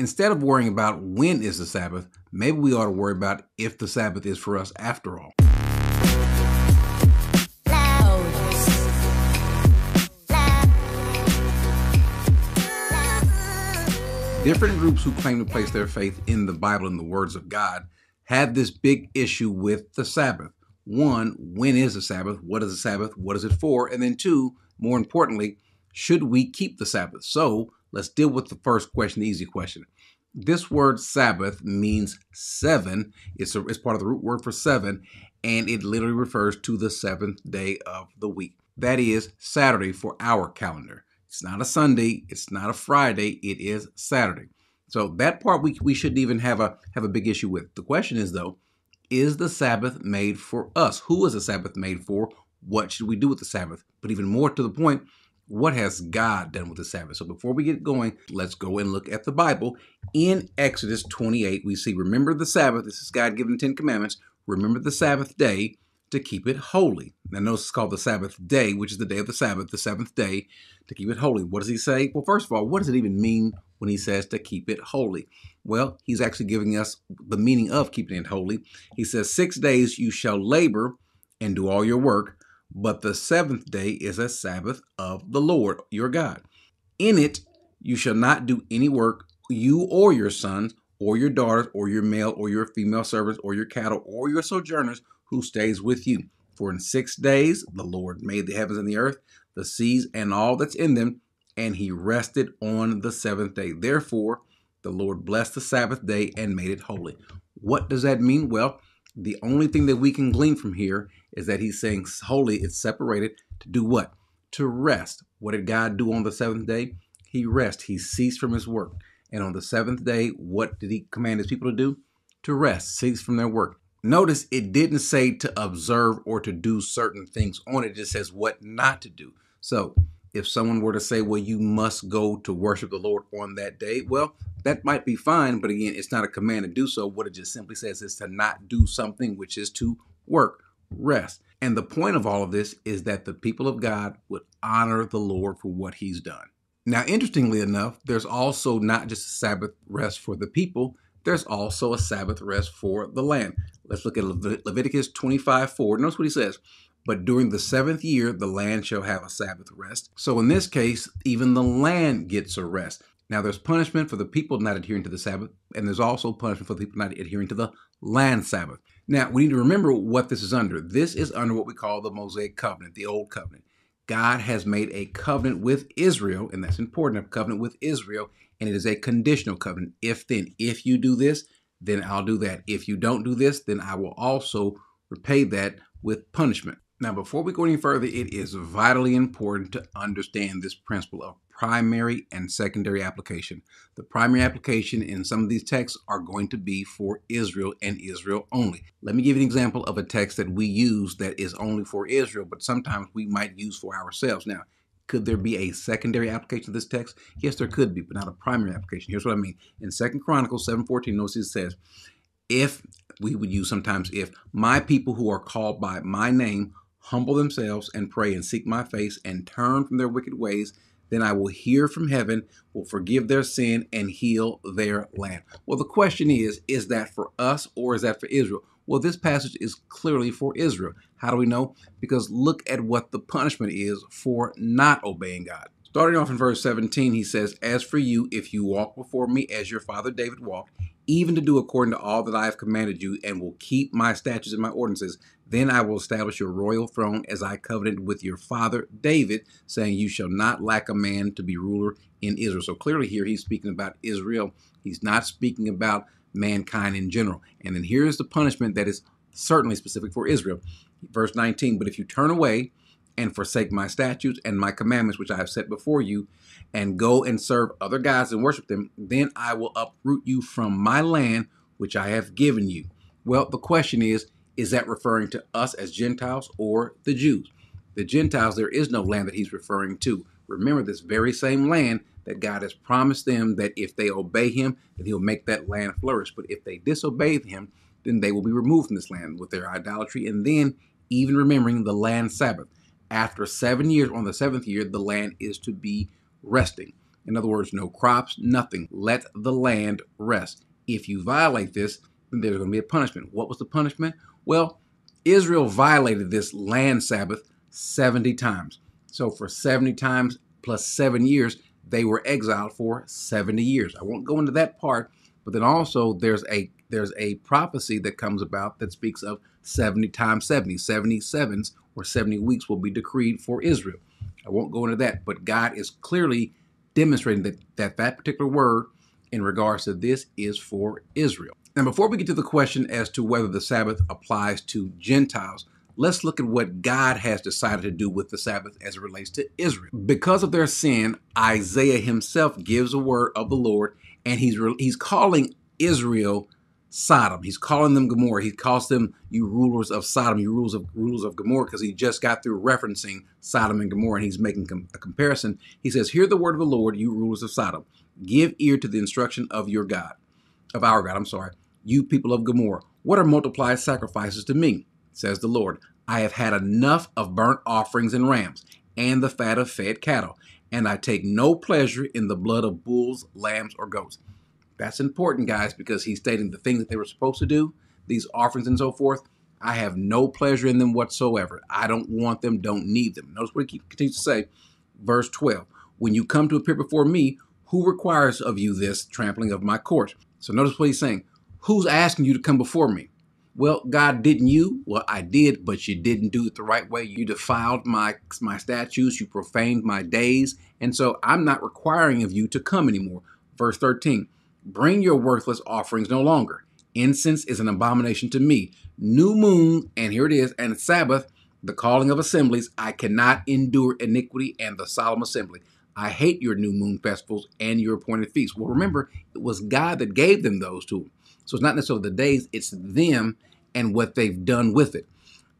Instead of worrying about when is the Sabbath, maybe we ought to worry about if the Sabbath is for us after all. Different groups who claim to place their faith in the Bible and the words of God have this big issue with the Sabbath. One, when is the Sabbath? What is the Sabbath? What is it for? And then two, more importantly, should we keep the Sabbath? So let's deal with the first question, the easy question. This word Sabbath means seven. It's, a, it's part of the root word for seven, and it literally refers to the seventh day of the week. That is Saturday for our calendar. It's not a Sunday. It's not a Friday. It is Saturday. So that part we, we shouldn't even have a have a big issue with. The question is though, is the Sabbath made for us? Who is the Sabbath made for? What should we do with the Sabbath? But even more to the point, what has God done with the Sabbath? So before we get going, let's go and look at the Bible. In Exodus 28, we see, remember the Sabbath. This is God giving the Ten Commandments. Remember the Sabbath day to keep it holy. Now, notice it's called the Sabbath day, which is the day of the Sabbath, the seventh day, to keep it holy. What does he say? Well, first of all, what does it even mean when he says to keep it holy? Well, he's actually giving us the meaning of keeping it holy. He says, Six days you shall labor and do all your work, but the seventh day is a Sabbath of the Lord your God. In it you shall not do any work, you or your sons, or your daughters, or your male or your female servants, or your cattle, or your sojourners who stays with you. For in six days the Lord made the heavens and the earth, the seas, and all that's in them, and he rested on the seventh day. Therefore, the Lord blessed the Sabbath day and made it holy. What does that mean? Well, the only thing that we can glean from here is that he's saying holy is separated to do what? To rest. What did God do on the seventh day? He rest. He ceased from his work. And on the seventh day, what did he command his people to do? To rest, cease from their work. Notice it didn't say to observe or to do certain things on it. It just says what not to do. So if someone were to say, well, you must go to worship the Lord on that day, well, that might be fine. But again, it's not a command to do so. What it just simply says is to not do something, which is to work, rest. And the point of all of this is that the people of God would honor the Lord for what he's done. Now, interestingly enough, there's also not just a Sabbath rest for the people, there's also a Sabbath rest for the land. Let's look at Leviticus 25 4. Notice what he says. But during the seventh year, the land shall have a Sabbath rest. So in this case, even the land gets a rest. Now, there's punishment for the people not adhering to the Sabbath, and there's also punishment for the people not adhering to the land Sabbath. Now, we need to remember what this is under. This is under what we call the Mosaic Covenant, the Old Covenant. God has made a covenant with Israel, and that's important, a covenant with Israel, and it is a conditional covenant. If then, if you do this, then I'll do that. If you don't do this, then I will also repay that with punishment. Now, before we go any further, it is vitally important to understand this principle of primary and secondary application. The primary application in some of these texts are going to be for Israel and Israel only. Let me give you an example of a text that we use that is only for Israel, but sometimes we might use for ourselves. Now, could there be a secondary application of this text? Yes, there could be, but not a primary application. Here's what I mean. In Second Chronicles 7.14, notice it says, if, we would use sometimes if, my people who are called by my name humble themselves and pray and seek my face and turn from their wicked ways, then I will hear from heaven, will forgive their sin, and heal their land. Well, the question is, is that for us or is that for Israel? Well, this passage is clearly for Israel. How do we know? Because look at what the punishment is for not obeying God. Starting off in verse 17, he says, As for you, if you walk before me as your father David walked, even to do according to all that I have commanded you, and will keep my statutes and my ordinances, then I will establish your royal throne as I covenanted with your father David, saying, You shall not lack a man to be ruler in Israel. So clearly, here he's speaking about Israel. He's not speaking about mankind in general. And then here's the punishment that is certainly specific for Israel. Verse 19 But if you turn away and forsake my statutes and my commandments, which I have set before you, and go and serve other gods and worship them, then I will uproot you from my land, which I have given you. Well, the question is, is that referring to us as Gentiles or the Jews? The Gentiles, there is no land that he's referring to. Remember this very same land that God has promised them that if they obey him, that he'll make that land flourish. But if they disobey him, then they will be removed from this land with their idolatry and then even remembering the land Sabbath. After seven years, on the seventh year, the land is to be resting. In other words, no crops, nothing. Let the land rest. If you violate this, then there's going to be a punishment. What was the punishment? Well, Israel violated this land Sabbath 70 times. So for 70 times plus seven years, they were exiled for 70 years. I won't go into that part, but then also there's a there's a prophecy that comes about that speaks of 70 times 70, 77s or 70 weeks will be decreed for Israel. I won't go into that, but God is clearly demonstrating that that, that particular word in regards to this is for Israel. Now, before we get to the question as to whether the Sabbath applies to Gentiles, let's look at what God has decided to do with the Sabbath as it relates to Israel. Because of their sin, Isaiah himself gives a word of the Lord, and he's he's calling Israel Sodom. He's calling them Gomorrah. He calls them you rulers of Sodom, you rulers of rulers of Gomorrah, because he just got through referencing Sodom and Gomorrah, and he's making a comparison. He says, "Hear the word of the Lord, you rulers of Sodom. Give ear to the instruction of your God, of our God. I'm sorry, you people of Gomorrah. What are multiplied sacrifices to me?" Says the Lord. I have had enough of burnt offerings and rams, and the fat of fed cattle, and I take no pleasure in the blood of bulls, lambs, or goats. That's important, guys, because he's stating the things that they were supposed to do, these offerings and so forth. I have no pleasure in them whatsoever. I don't want them, don't need them. Notice what he continues to say, verse 12. When you come to appear before me, who requires of you this trampling of my court? So notice what he's saying. Who's asking you to come before me? Well, God, didn't you? Well, I did, but you didn't do it the right way. You defiled my my statutes, you profaned my days, and so I'm not requiring of you to come anymore. Verse 13. Bring your worthless offerings no longer. Incense is an abomination to me. New moon, and here it is, and Sabbath, the calling of assemblies. I cannot endure iniquity and the solemn assembly. I hate your new moon festivals and your appointed feasts. Well, remember, it was God that gave them those to. So it's not necessarily the days, it's them and what they've done with it.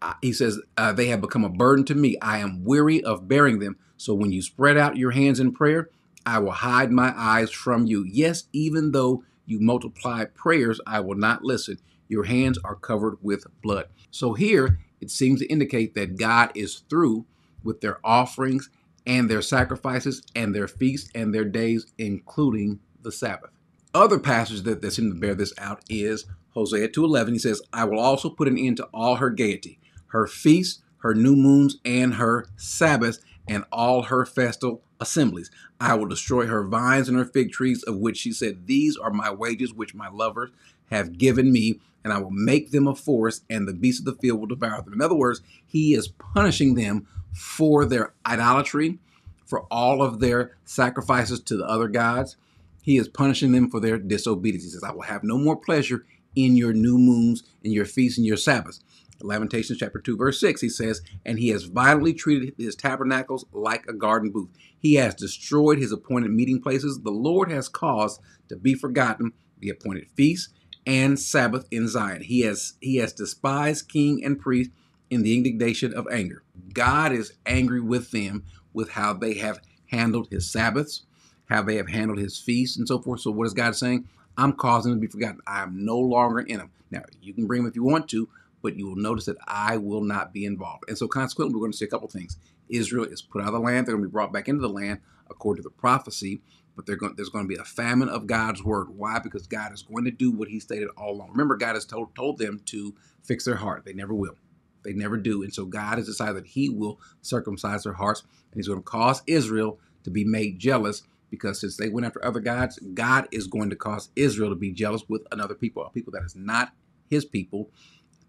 Uh, he says, uh, They have become a burden to me. I am weary of bearing them. So when you spread out your hands in prayer, I will hide my eyes from you. Yes, even though you multiply prayers, I will not listen. Your hands are covered with blood. So here it seems to indicate that God is through with their offerings and their sacrifices and their feasts and their days, including the Sabbath. Other passage that, that seem to bear this out is Hosea 2.11. He says, I will also put an end to all her gaiety, her feasts, her new moons, and her Sabbaths, and all her festal assemblies. I will destroy her vines and her fig trees, of which she said, These are my wages which my lovers have given me, and I will make them a forest, and the beasts of the field will devour them. In other words, he is punishing them for their idolatry, for all of their sacrifices to the other gods. He is punishing them for their disobedience. He says, I will have no more pleasure in your new moons and your feasts and your Sabbaths. Lamentations chapter 2, verse 6, he says, And he has violently treated his tabernacles like a garden booth. He has destroyed his appointed meeting places. The Lord has caused to be forgotten the appointed feast and Sabbath in Zion. He has he has despised king and priest in the indignation of anger. God is angry with them with how they have handled his Sabbaths, how they have handled his feasts, and so forth. So what is God saying? I'm causing them to be forgotten. I am no longer in them. Now you can bring them if you want to, but you will notice that I will not be involved. And so consequently, we're going to see a couple things. Israel is put out of the land. They're going to be brought back into the land according to the prophecy, but going, there's going to be a famine of God's word. Why? Because God is going to do what he stated all along. Remember, God has told, told them to fix their heart. They never will. They never do. And so God has decided that he will circumcise their hearts and he's going to cause Israel to be made jealous because since they went after other gods, God is going to cause Israel to be jealous with another people, a people that is not his people,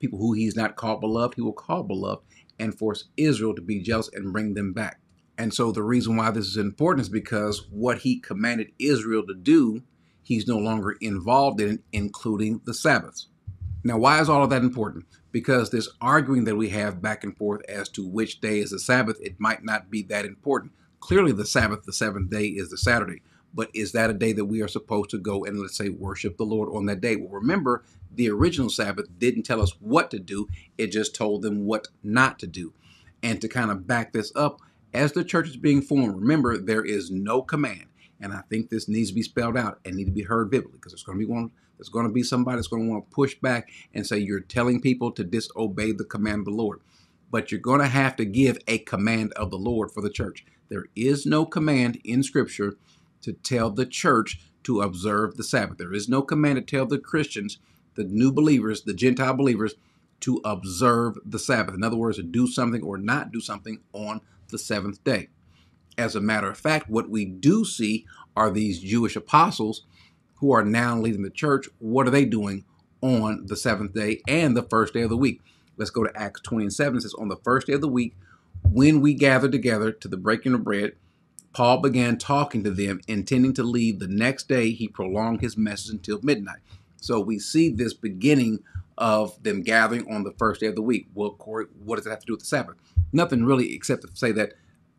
people who he's not called beloved, he will call beloved and force Israel to be jealous and bring them back. And so the reason why this is important is because what he commanded Israel to do, he's no longer involved in, including the Sabbaths. Now, why is all of that important? Because this arguing that we have back and forth as to which day is the Sabbath, it might not be that important. Clearly, the Sabbath, the seventh day, is the Saturday. But is that a day that we are supposed to go and, let's say, worship the Lord on that day? Well, remember, the original Sabbath didn't tell us what to do, it just told them what not to do. And to kind of back this up, as the church is being formed, remember, there is no command. And I think this needs to be spelled out and need to be heard biblically because there's going to be one. There's going to be somebody that's going to want to push back and say you're telling people to disobey the command of the Lord. But you're going to have to give a command of the Lord for the church. There is no command in Scripture to tell the church to observe the Sabbath. There is no command to tell the Christians, the new believers, the Gentile believers, to observe the Sabbath. In other words, to do something or not do something on the seventh day. As a matter of fact, what we do see are these Jewish apostles who are now leading the church. What are they doing on the seventh day and the first day of the week? Let's go to Acts 20 and 7. It says, On the first day of the week, when we gathered together to the breaking of bread, Paul began talking to them, intending to leave the next day. He prolonged his message until midnight. So we see this beginning of them gathering on the first day of the week. Well, Corey, what does it have to do with the Sabbath? Nothing really, except to say that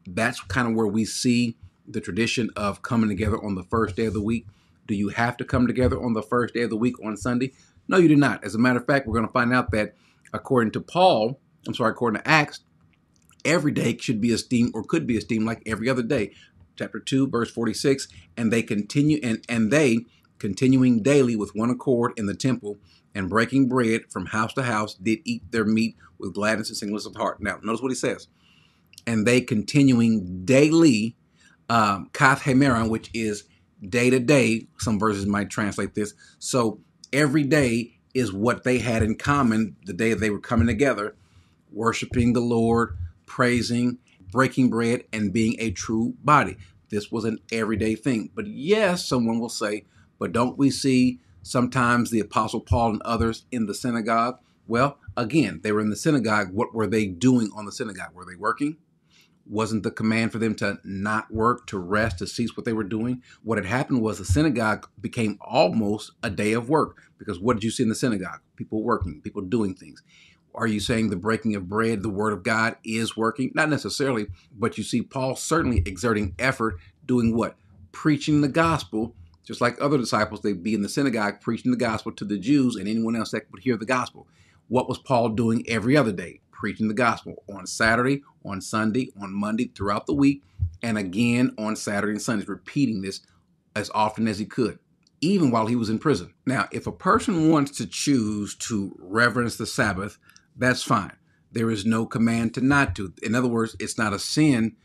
that's kind of where we see the tradition of coming together on the first day of the week. Do you have to come together on the first day of the week on Sunday? No, you do not. As a matter of fact, we're going to find out that according to Paul, I'm sorry, according to Acts, every day should be esteemed or could be esteemed like every other day. Chapter 2, verse 46, and they continue and, and they continuing daily with one accord in the temple and breaking bread from house to house did eat their meat with gladness and singleness of heart. Now, notice what he says. And they continuing daily, um, kath hemeron, which is day to day. Some verses might translate this. So every day is what they had in common the day they were coming together, worshiping the Lord, praising, breaking bread, and being a true body. This was an everyday thing. But yes, someone will say, but don't we see sometimes the Apostle Paul and others in the synagogue? Well, again, they were in the synagogue. What were they doing on the synagogue? Were they working? Wasn't the command for them to not work, to rest, to cease what they were doing? What had happened was the synagogue became almost a day of work because what did you see in the synagogue? People working, people doing things. Are you saying the breaking of bread, the word of God, is working? Not necessarily, but you see Paul certainly exerting effort, doing what? Preaching the gospel, just like other disciples, they'd be in the synagogue preaching the gospel to the Jews and anyone else that would hear the gospel. What was Paul doing every other day? Preaching the gospel on Saturday, on Sunday, on Monday, throughout the week, and again on Saturday and Sundays, repeating this as often as he could even while he was in prison. Now, if a person wants to choose to reverence the Sabbath, that's fine. There is no command to not to. In other words, it's not a sin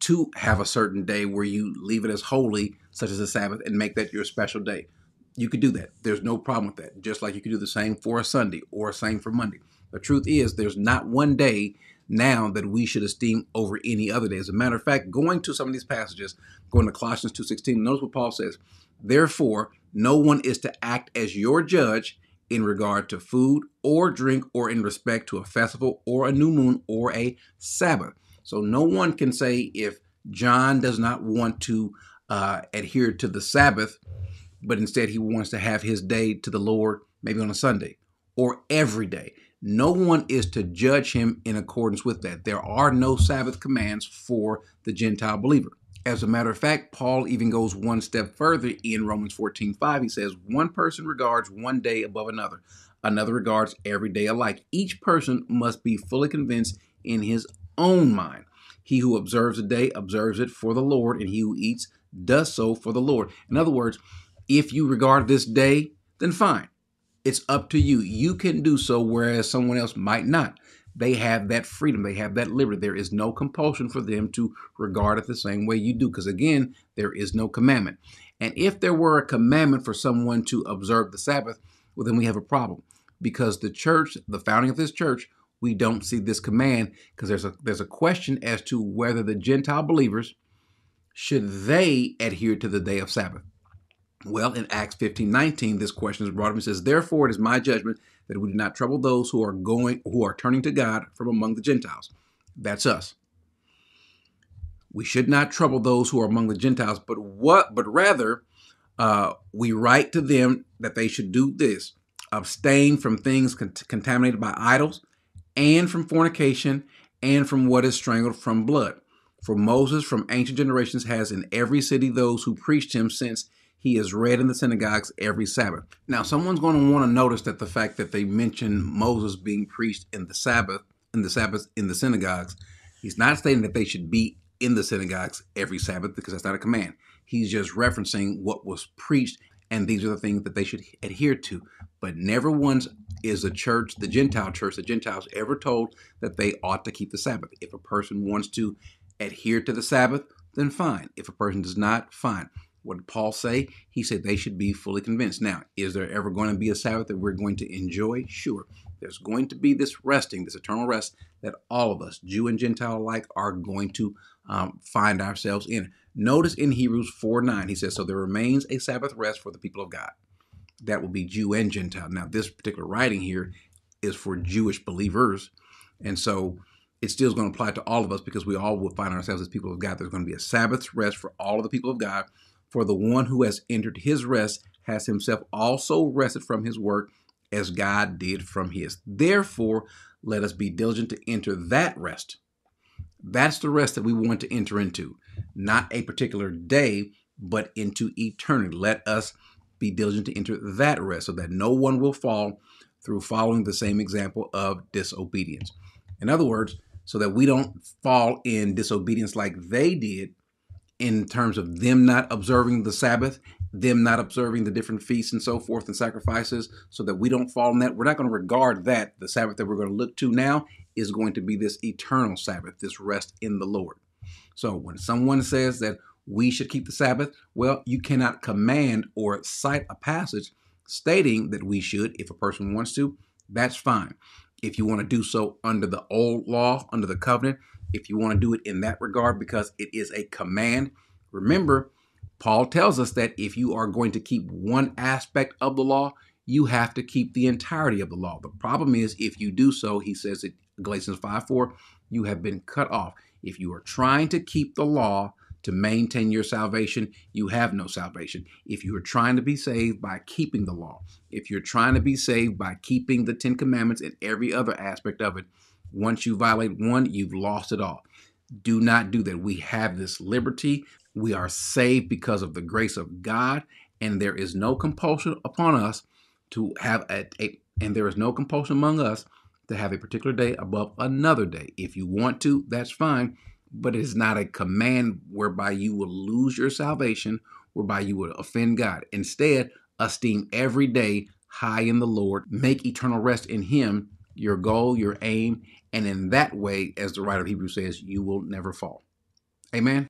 to have a certain day where you leave it as holy, such as the Sabbath, and make that your special day. You could do that. There's no problem with that. Just like you could do the same for a Sunday or same for Monday. The truth is, there's not one day now that we should esteem over any other day. As a matter of fact, going to some of these passages, going to Colossians 2.16, notice what Paul says. Therefore, no one is to act as your judge in regard to food or drink or in respect to a festival or a new moon or a Sabbath. So no one can say if John does not want to uh, adhere to the Sabbath, but instead he wants to have his day to the Lord maybe on a Sunday or every day. No one is to judge him in accordance with that. There are no Sabbath commands for the Gentile believer. As a matter of fact, Paul even goes one step further in Romans 14 5. He says, One person regards one day above another, another regards every day alike. Each person must be fully convinced in his own mind. He who observes a day observes it for the Lord, and he who eats does so for the Lord. In other words, if you regard this day, then fine. It's up to you. You can do so, whereas someone else might not they have that freedom, they have that liberty. There is no compulsion for them to regard it the same way you do, because again, there is no commandment. And if there were a commandment for someone to observe the Sabbath, well, then we have a problem, because the church, the founding of this church, we don't see this command because there's a there's a question as to whether the Gentile believers should they adhere to the day of Sabbath. Well, in Acts 15, 19, this question is brought up and says, Therefore it is my judgment that we do not trouble those who are going who are turning to God from among the Gentiles. That's us. We should not trouble those who are among the Gentiles, but what but rather uh, we write to them that they should do this abstain from things con- contaminated by idols and from fornication and from what is strangled from blood. For Moses from ancient generations has in every city those who preached him since he is read in the synagogues every Sabbath. Now, someone's going to want to notice that the fact that they mention Moses being preached in the Sabbath, in the Sabbath, in the synagogues, he's not stating that they should be in the synagogues every Sabbath because that's not a command. He's just referencing what was preached, and these are the things that they should adhere to. But never once is the church, the Gentile church, the Gentiles ever told that they ought to keep the Sabbath. If a person wants to adhere to the Sabbath, then fine. If a person does not, fine. What did Paul say? He said they should be fully convinced. Now, is there ever going to be a Sabbath that we're going to enjoy? Sure. There's going to be this resting, this eternal rest that all of us, Jew and Gentile alike, are going to um, find ourselves in. Notice in Hebrews 4 9, he says, So there remains a Sabbath rest for the people of God. That will be Jew and Gentile. Now, this particular writing here is for Jewish believers. And so it still is going to apply to all of us because we all will find ourselves as people of God. There's going to be a Sabbath rest for all of the people of God. For the one who has entered his rest has himself also rested from his work as God did from his. Therefore, let us be diligent to enter that rest. That's the rest that we want to enter into, not a particular day, but into eternity. Let us be diligent to enter that rest so that no one will fall through following the same example of disobedience. In other words, so that we don't fall in disobedience like they did in terms of them not observing the Sabbath, them not observing the different feasts and so forth and sacrifices, so that we don't fall in that. We're not going to regard that. The Sabbath that we're going to look to now is going to be this eternal Sabbath, this rest in the Lord. So when someone says that we should keep the Sabbath, well, you cannot command or cite a passage stating that we should. If a person wants to, that's fine. If you want to do so under the old law, under the covenant, if you want to do it in that regard because it is a command, remember, Paul tells us that if you are going to keep one aspect of the law, you have to keep the entirety of the law. The problem is, if you do so, he says in Galatians 5 4, you have been cut off. If you are trying to keep the law to maintain your salvation, you have no salvation. If you are trying to be saved by keeping the law, if you're trying to be saved by keeping the Ten Commandments and every other aspect of it, once you violate one, you've lost it all. Do not do that. We have this liberty. We are saved because of the grace of God, and there is no compulsion upon us to have a, a and there is no compulsion among us to have a particular day above another day. If you want to, that's fine, but it is not a command whereby you will lose your salvation, whereby you will offend God. Instead, esteem every day high in the Lord, make eternal rest in Him your goal, your aim, and in that way, as the writer of Hebrews says, you will never fall. Amen.